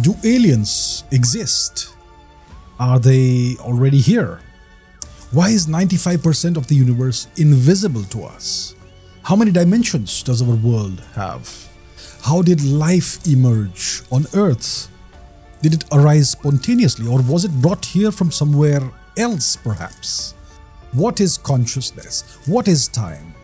Do aliens exist? Are they already here? Why is 95% of the universe invisible to us? How many dimensions does our world have? How did life emerge on Earth? Did it arise spontaneously or was it brought here from somewhere else perhaps? What is consciousness? What is time?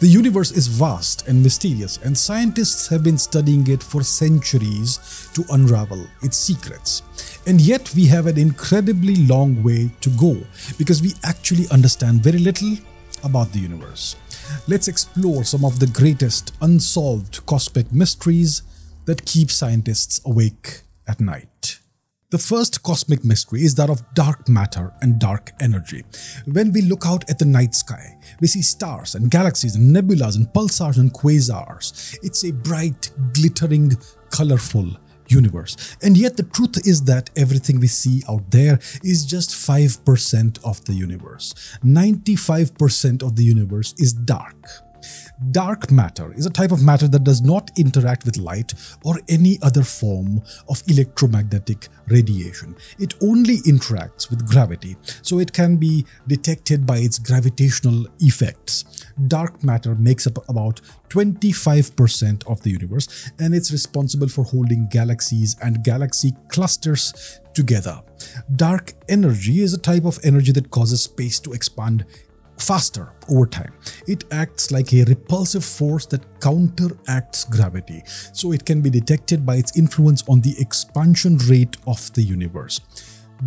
The universe is vast and mysterious, and scientists have been studying it for centuries to unravel its secrets. And yet, we have an incredibly long way to go because we actually understand very little about the universe. Let's explore some of the greatest unsolved cosmic mysteries that keep scientists awake at night. The first cosmic mystery is that of dark matter and dark energy. When we look out at the night sky, we see stars and galaxies and nebulas and pulsars and quasars. It's a bright, glittering, colorful universe. And yet the truth is that everything we see out there is just 5% of the universe. 95% of the universe is dark. Dark matter is a type of matter that does not interact with light or any other form of electromagnetic radiation. It only interacts with gravity, so it can be detected by its gravitational effects. Dark matter makes up about 25% of the universe and it's responsible for holding galaxies and galaxy clusters together. Dark energy is a type of energy that causes space to expand faster over time. It acts like a repulsive force that counteracts gravity, so it can be detected by its influence on the expansion rate of the universe.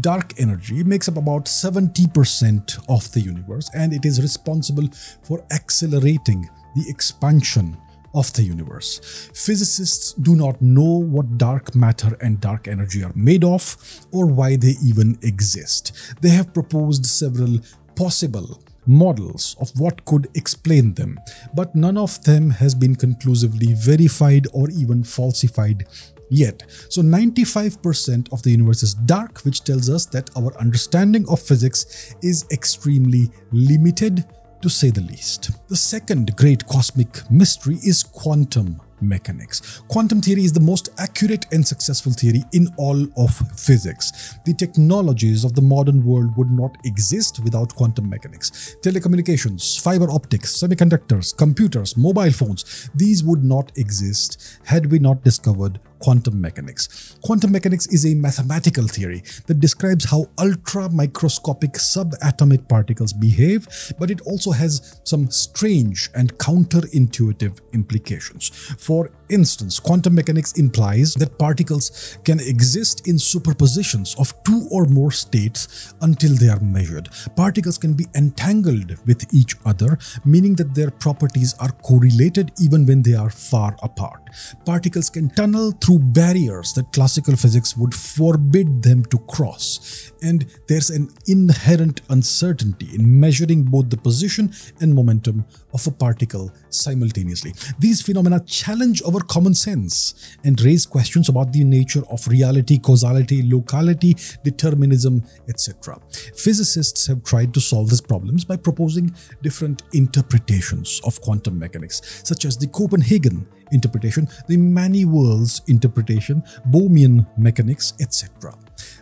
Dark energy makes up about 70% of the universe and it is responsible for accelerating the expansion of the universe. Physicists do not know what dark matter and dark energy are made of or why they even exist. They have proposed several possible models of what could explain them, but none of them has been conclusively verified or even falsified yet. So 95% of the universe is dark, which tells us that our understanding of physics is extremely limited to say the least. The second great cosmic mystery is quantum mechanics. Quantum theory is the most accurate and successful theory in all of physics. The technologies of the modern world would not exist without quantum mechanics. Telecommunications, fiber optics, semiconductors, computers, mobile phones, these would not exist had we not discovered quantum mechanics. Quantum mechanics is a mathematical theory that describes how ultra microscopic subatomic particles behave, but it also has some strange and counterintuitive implications. For instance, quantum mechanics implies that particles can exist in superpositions of two or more states until they are measured. Particles can be entangled with each other, meaning that their properties are correlated even when they are far apart. Particles can tunnel through barriers that classical physics would forbid them to cross, and there's an inherent uncertainty in measuring both the position and momentum of a particle simultaneously. These phenomena challenge our common sense and raise questions about the nature of reality, causality, locality, determinism, etc. Physicists have tried to solve these problems by proposing different interpretations of quantum mechanics, such as the Copenhagen interpretation, the many worlds interpretation, Bohmian mechanics, etc.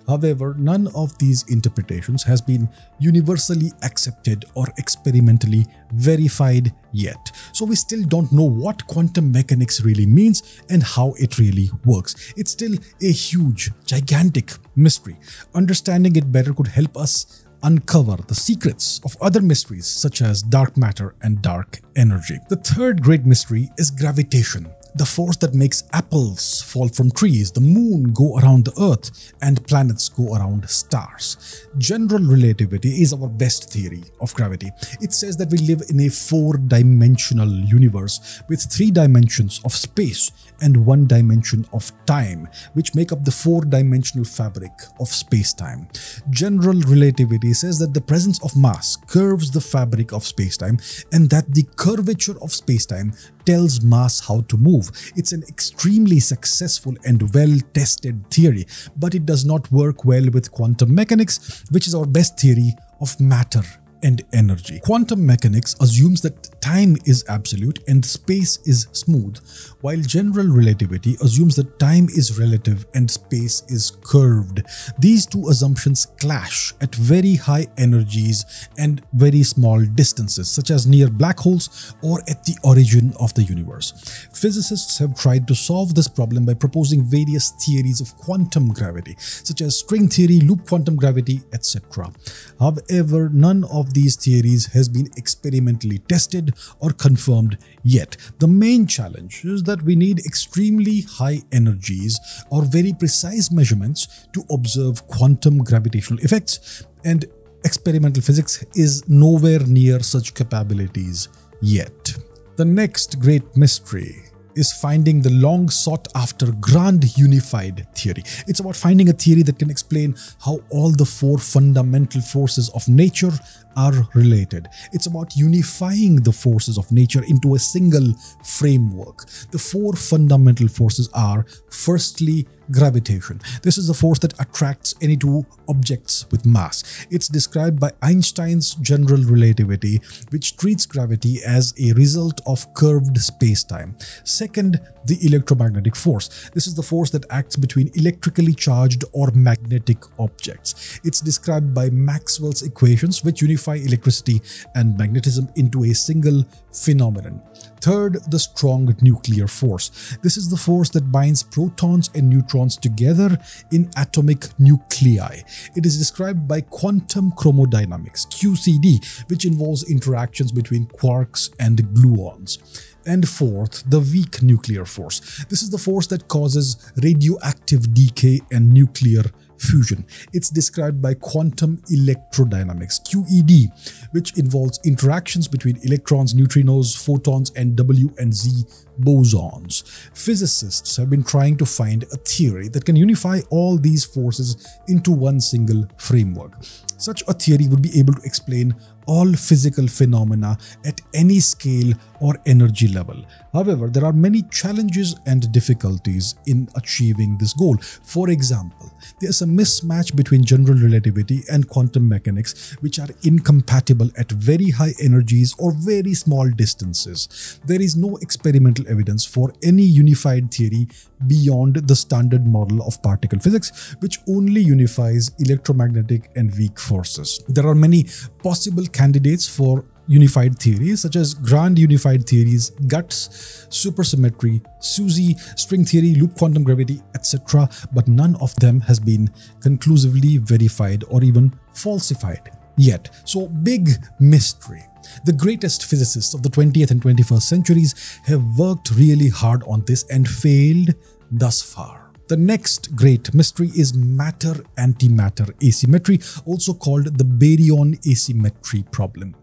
However, none of these interpretations has been universally accepted or experimentally verified yet. So we still don't know what quantum mechanics really means and how it really works. It's still a huge, gigantic mystery. Understanding it better could help us uncover the secrets of other mysteries such as dark matter and dark energy. The third great mystery is gravitation the force that makes apples fall from trees, the moon go around the earth, and planets go around stars. General relativity is our best theory of gravity. It says that we live in a four-dimensional universe with three dimensions of space and one dimension of time, which make up the four-dimensional fabric of space-time. General relativity says that the presence of mass curves the fabric of space-time and that the curvature of space-time tells mass how to move. It's an extremely successful and well-tested theory, but it does not work well with quantum mechanics, which is our best theory of matter and energy. Quantum mechanics assumes that time is absolute and space is smooth, while general relativity assumes that time is relative and space is curved. These two assumptions clash at very high energies and very small distances, such as near black holes or at the origin of the universe. Physicists have tried to solve this problem by proposing various theories of quantum gravity, such as string theory, loop quantum gravity, etc. However, none of these theories has been experimentally tested or confirmed yet. The main challenge is that we need extremely high energies or very precise measurements to observe quantum gravitational effects and experimental physics is nowhere near such capabilities yet. The next great mystery is finding the long sought after grand unified theory. It's about finding a theory that can explain how all the four fundamental forces of nature are related. It's about unifying the forces of nature into a single framework. The four fundamental forces are firstly, gravitation. This is the force that attracts any two objects with mass. It's described by Einstein's general relativity, which treats gravity as a result of curved spacetime. Second, the electromagnetic force. This is the force that acts between electrically charged or magnetic objects. It's described by Maxwell's equations, which unify electricity and magnetism into a single phenomenon. Third, the strong nuclear force. This is the force that binds protons and neutrons together in atomic nuclei. It is described by quantum chromodynamics, QCD, which involves interactions between quarks and gluons. And fourth, the weak nuclear force. This is the force that causes radioactive decay and nuclear fusion. It's described by quantum electrodynamics, QED, which involves interactions between electrons, neutrinos, photons, and W and Z bosons. Physicists have been trying to find a theory that can unify all these forces into one single framework. Such a theory would be able to explain all physical phenomena at any scale or energy level. However, there are many challenges and difficulties in achieving this goal. For example, there's a mismatch between general relativity and quantum mechanics which are incompatible at very high energies or very small distances. There is no experimental evidence for any unified theory beyond the standard model of particle physics which only unifies electromagnetic and weak forces. There are many possible candidates for unified theories such as grand unified theories, GUTS, supersymmetry, SUSY, string theory, loop quantum gravity, etc. But none of them has been conclusively verified or even falsified yet. So big mystery. The greatest physicists of the 20th and 21st centuries have worked really hard on this and failed thus far. The next great mystery is matter-antimatter asymmetry, also called the baryon asymmetry problem.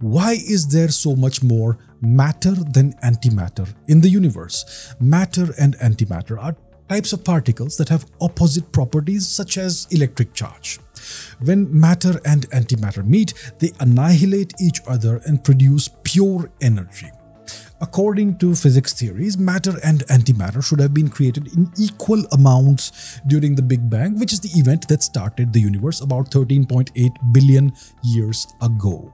Why is there so much more matter than antimatter in the universe? Matter and antimatter are types of particles that have opposite properties such as electric charge. When matter and antimatter meet, they annihilate each other and produce pure energy. According to physics theories, matter and antimatter should have been created in equal amounts during the Big Bang, which is the event that started the universe about 13.8 billion years ago.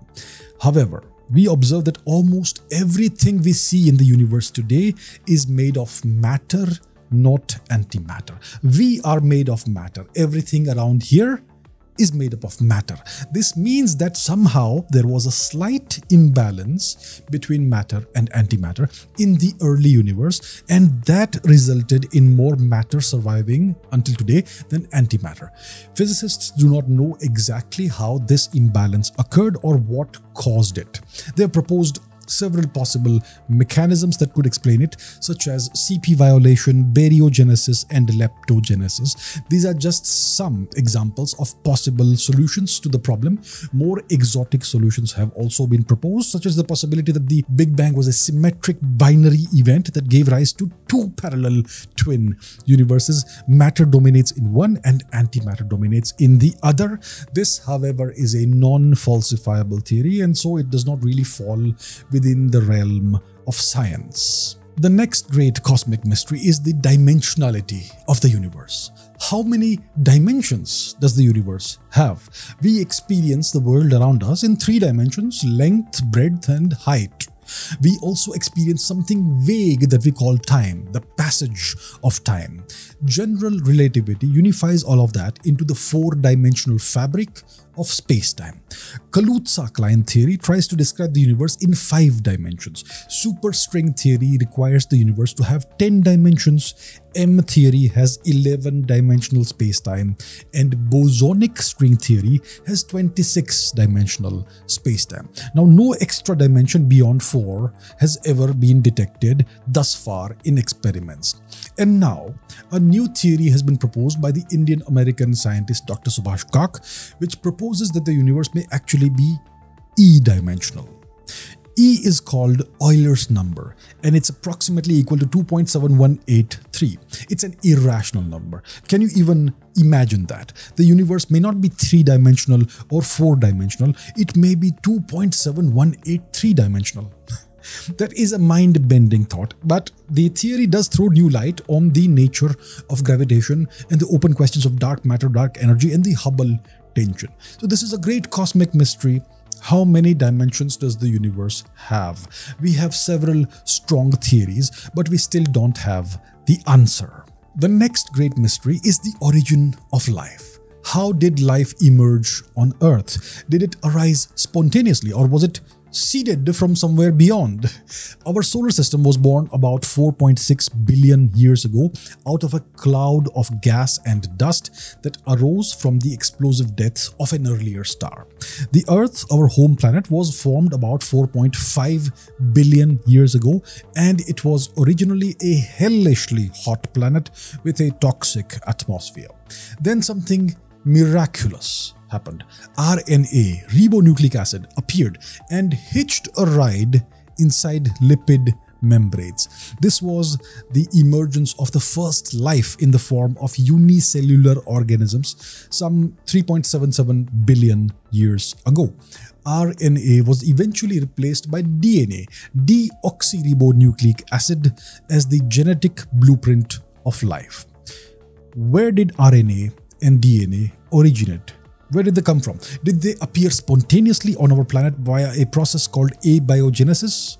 However, we observe that almost everything we see in the universe today is made of matter, not antimatter. We are made of matter. Everything around here is made up of matter. This means that somehow there was a slight imbalance between matter and antimatter in the early universe and that resulted in more matter surviving until today than antimatter. Physicists do not know exactly how this imbalance occurred or what caused it. They have proposed several possible mechanisms that could explain it, such as CP violation, baryogenesis, and leptogenesis. These are just some examples of possible solutions to the problem. More exotic solutions have also been proposed, such as the possibility that the Big Bang was a symmetric binary event that gave rise to two parallel twin universes. Matter dominates in one and antimatter dominates in the other. This, however, is a non-falsifiable theory and so it does not really fall within the realm of science. The next great cosmic mystery is the dimensionality of the universe. How many dimensions does the universe have? We experience the world around us in three dimensions length, breadth, and height. We also experience something vague that we call time, the passage of time. General relativity unifies all of that into the four dimensional fabric of space-time. Kaluza-Klein theory tries to describe the universe in five dimensions. Superstring theory requires the universe to have 10 dimensions. M theory has 11 dimensional space-time and bosonic string theory has 26 dimensional space-time. Now no extra dimension beyond 4 has ever been detected thus far in experiments. And now, a new theory has been proposed by the Indian American scientist Dr. Subhash Kak, which proposes that the universe may actually be E dimensional. E is called Euler's number and it's approximately equal to 2.7183. It's an irrational number. Can you even imagine that? The universe may not be three dimensional or four dimensional, it may be 2.7183 dimensional. That is a mind-bending thought, but the theory does throw new light on the nature of gravitation and the open questions of dark matter, dark energy, and the Hubble tension. So this is a great cosmic mystery. How many dimensions does the universe have? We have several strong theories, but we still don't have the answer. The next great mystery is the origin of life. How did life emerge on Earth? Did it arise spontaneously or was it seeded from somewhere beyond. Our solar system was born about 4.6 billion years ago out of a cloud of gas and dust that arose from the explosive death of an earlier star. The Earth, our home planet, was formed about 4.5 billion years ago and it was originally a hellishly hot planet with a toxic atmosphere. Then something miraculous happened. RNA, ribonucleic acid, appeared and hitched a ride inside lipid membranes. This was the emergence of the first life in the form of unicellular organisms some 3.77 billion years ago. RNA was eventually replaced by DNA, deoxyribonucleic acid, as the genetic blueprint of life. Where did RNA and DNA originate? Where did they come from? Did they appear spontaneously on our planet via a process called abiogenesis?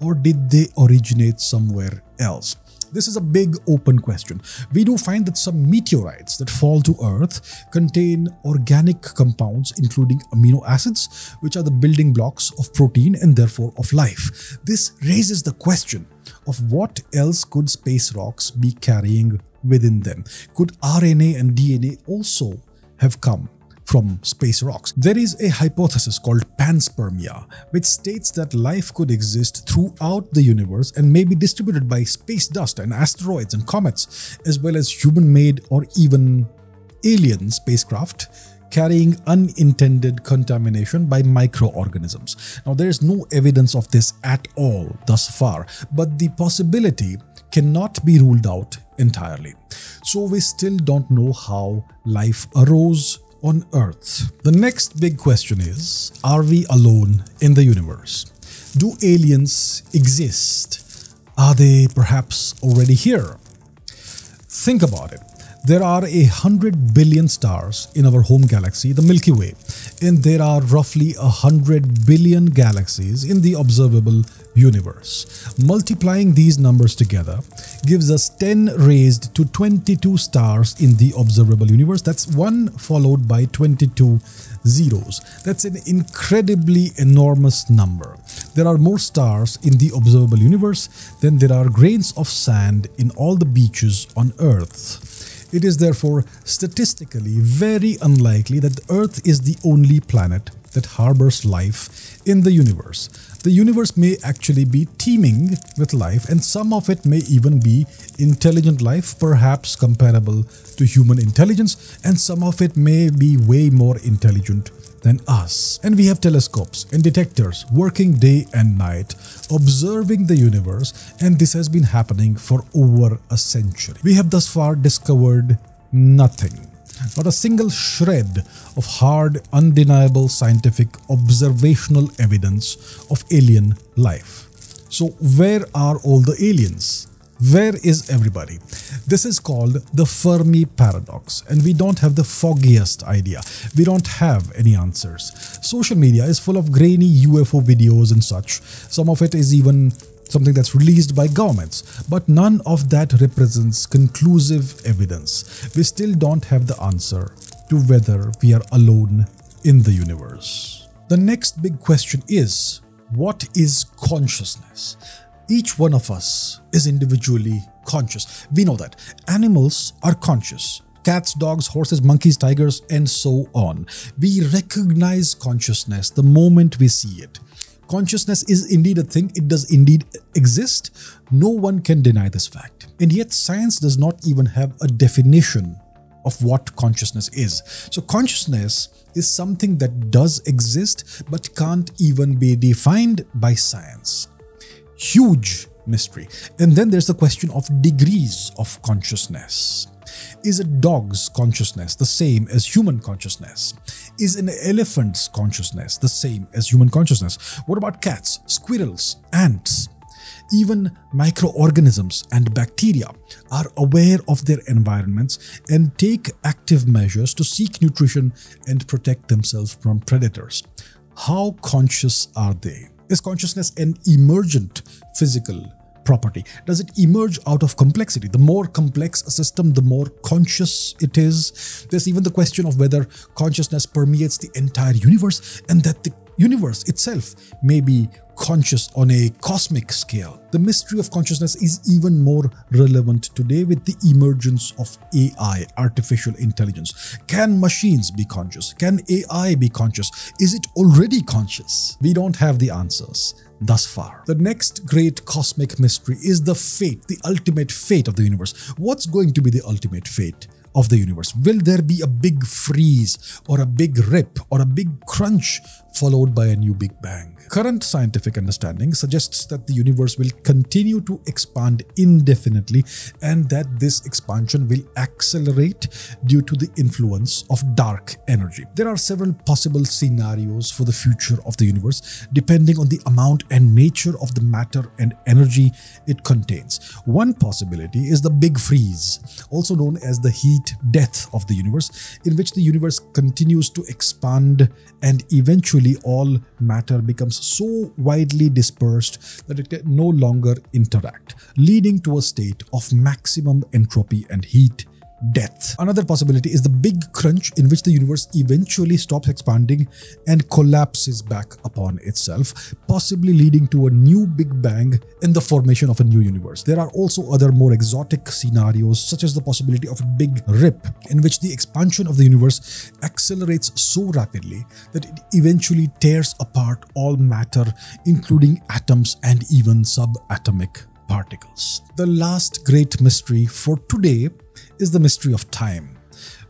Or did they originate somewhere else? This is a big open question. We do find that some meteorites that fall to Earth contain organic compounds including amino acids, which are the building blocks of protein and therefore of life. This raises the question of what else could space rocks be carrying within them? Could RNA and DNA also have come from space rocks. There is a hypothesis called panspermia, which states that life could exist throughout the universe and may be distributed by space dust and asteroids and comets, as well as human-made or even alien spacecraft carrying unintended contamination by microorganisms. Now, there is no evidence of this at all thus far, but the possibility cannot be ruled out entirely. So we still don't know how life arose on Earth. The next big question is, are we alone in the universe? Do aliens exist? Are they perhaps already here? Think about it. There are a hundred billion stars in our home galaxy, the Milky Way, and there are roughly a hundred billion galaxies in the observable universe. Multiplying these numbers together gives us 10 raised to 22 stars in the observable universe. That's 1 followed by 22 zeros. That's an incredibly enormous number. There are more stars in the observable universe than there are grains of sand in all the beaches on Earth. It is therefore statistically very unlikely that Earth is the only planet that harbors life in the universe. The universe may actually be teeming with life and some of it may even be intelligent life, perhaps comparable to human intelligence, and some of it may be way more intelligent than us. And we have telescopes and detectors working day and night, observing the universe, and this has been happening for over a century. We have thus far discovered nothing. Not a single shred of hard, undeniable scientific observational evidence of alien life. So, where are all the aliens? Where is everybody? This is called the Fermi paradox, and we don't have the foggiest idea. We don't have any answers. Social media is full of grainy UFO videos and such. Some of it is even something that's released by governments, but none of that represents conclusive evidence. We still don't have the answer to whether we are alone in the universe. The next big question is what is consciousness? Each one of us is individually conscious. We know that. Animals are conscious. Cats, dogs, horses, monkeys, tigers, and so on. We recognize consciousness the moment we see it. Consciousness is indeed a thing, it does indeed exist. No one can deny this fact. And yet, science does not even have a definition of what consciousness is. So, consciousness is something that does exist but can't even be defined by science huge mystery. And then there's the question of degrees of consciousness. Is a dog's consciousness the same as human consciousness? Is an elephant's consciousness the same as human consciousness? What about cats, squirrels, ants? Even microorganisms and bacteria are aware of their environments and take active measures to seek nutrition and protect themselves from predators. How conscious are they? Is consciousness an emergent physical property? Does it emerge out of complexity? The more complex a system, the more conscious it is. There's even the question of whether consciousness permeates the entire universe and that the universe itself may be conscious on a cosmic scale. The mystery of consciousness is even more relevant today with the emergence of AI, artificial intelligence. Can machines be conscious? Can AI be conscious? Is it already conscious? We don't have the answers thus far. The next great cosmic mystery is the fate, the ultimate fate of the universe. What's going to be the ultimate fate? of the universe? Will there be a big freeze or a big rip or a big crunch followed by a new Big Bang? Current scientific understanding suggests that the universe will continue to expand indefinitely and that this expansion will accelerate due to the influence of dark energy. There are several possible scenarios for the future of the universe depending on the amount and nature of the matter and energy it contains. One possibility is the Big Freeze, also known as the heat death of the universe, in which the universe continues to expand and eventually all matter becomes so widely dispersed that it can no longer interact, leading to a state of maximum entropy and heat death. Another possibility is the big crunch in which the universe eventually stops expanding and collapses back upon itself, possibly leading to a new Big Bang in the formation of a new universe. There are also other more exotic scenarios, such as the possibility of a big rip, in which the expansion of the universe accelerates so rapidly that it eventually tears apart all matter, including atoms and even subatomic particles. The last great mystery for today is the mystery of time.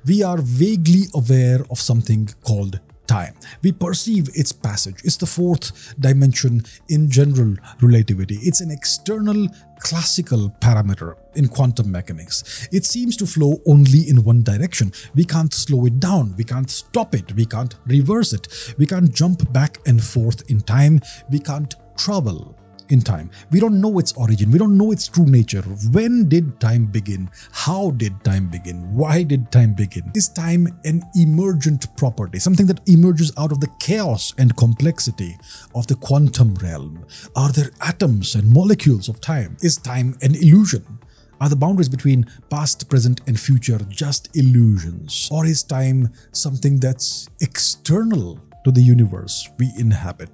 We are vaguely aware of something called time. We perceive its passage. It's the fourth dimension in general relativity. It's an external classical parameter in quantum mechanics. It seems to flow only in one direction. We can't slow it down. We can't stop it. We can't reverse it. We can't jump back and forth in time. We can't travel in time. We don't know its origin. We don't know its true nature. When did time begin? How did time begin? Why did time begin? Is time an emergent property, something that emerges out of the chaos and complexity of the quantum realm? Are there atoms and molecules of time? Is time an illusion? Are the boundaries between past, present, and future just illusions? Or is time something that's external to the universe we inhabit.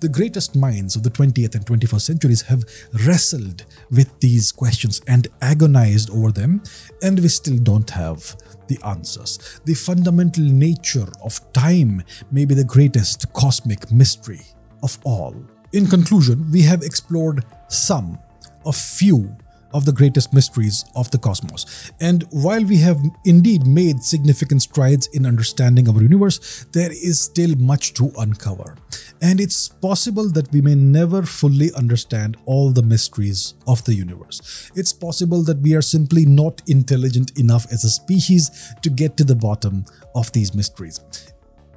The greatest minds of the 20th and 21st centuries have wrestled with these questions and agonized over them, and we still don't have the answers. The fundamental nature of time may be the greatest cosmic mystery of all. In conclusion, we have explored some, a few of the greatest mysteries of the cosmos. And while we have indeed made significant strides in understanding our universe, there is still much to uncover. And it's possible that we may never fully understand all the mysteries of the universe. It's possible that we are simply not intelligent enough as a species to get to the bottom of these mysteries.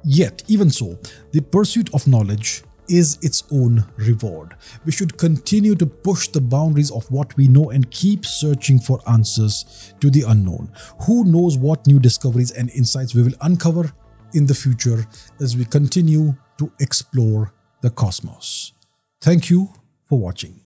Yet, even so, the pursuit of knowledge is its own reward. We should continue to push the boundaries of what we know and keep searching for answers to the unknown. Who knows what new discoveries and insights we will uncover in the future as we continue to explore the cosmos. Thank you for watching.